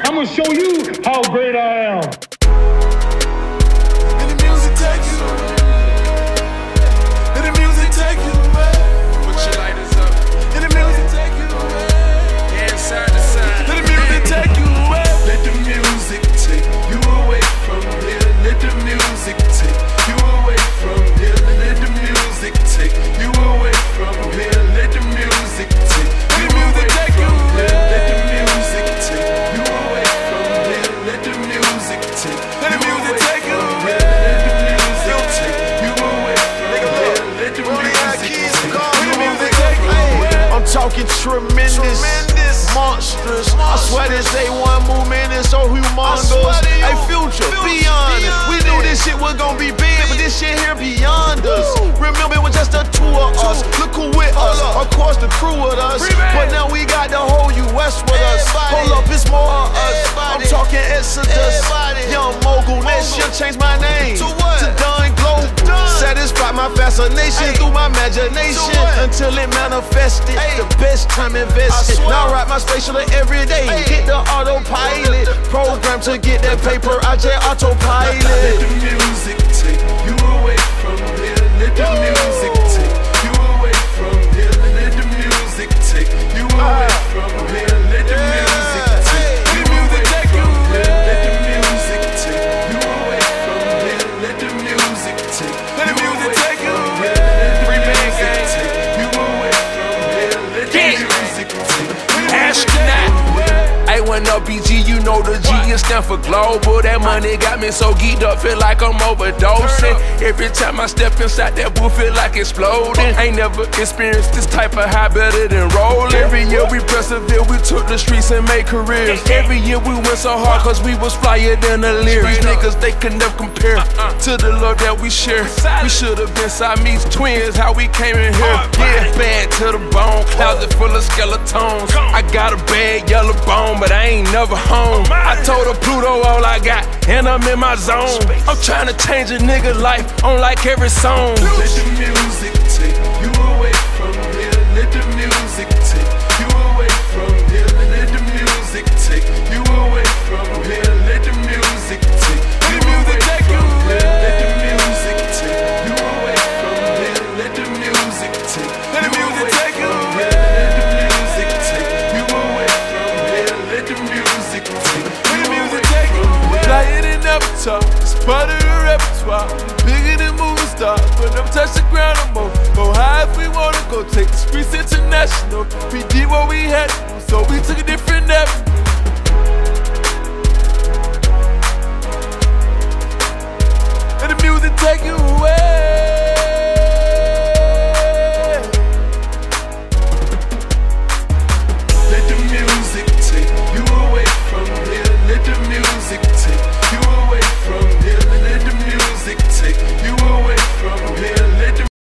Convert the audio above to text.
I'm gonna show you how great I am. Talking tremendous, tremendous. monstrous. I swear this A1 movement is so humongous. Hey, future, be honest. We knew this shit was gonna be big, but this shit here beyond us. Remember, it was just the two of us. Look who with us. Of course, the crew with us. But now we got the whole US with us. Hold up, it's more of us. I'm talking Exodus. Young mogul, next year change my My fascination through my imagination until it manifested. The best time invested. Now I ride my spatial every day. Hit the autopilot. Program to get that paper. I just autopilot. Let the music take you away from here. Let the music A1LBG, you know the G is stand for global. That money got me so geeked up, feel like I'm overdosing. Every time I step inside that booth, feel like exploding. Ain't never experienced this type of high better than rolling. Every year we persevere, we took the streets and made careers. Every year we went so hard, cause we was flyer than the lyrics. Niggas, they can never compare to the love that we share. We should have been Siamese twins, how we came in here. Yeah, bad to the bone, closet full of skeletons. I got a bad yellow bone, but I ain't never home. I told her Pluto all I got, and I'm in my zone. I'm trying to change a nigga life on like every song. Let the music take you away guitar. It's part of the repertoire. Bigger than movie stars. When I'm touch the ground, I'm on. Go high if we wanna go. Take the streets international. We did what we had to do, so we took a different avenue. And the music take you away. Let the music take you away from here. Let the music take.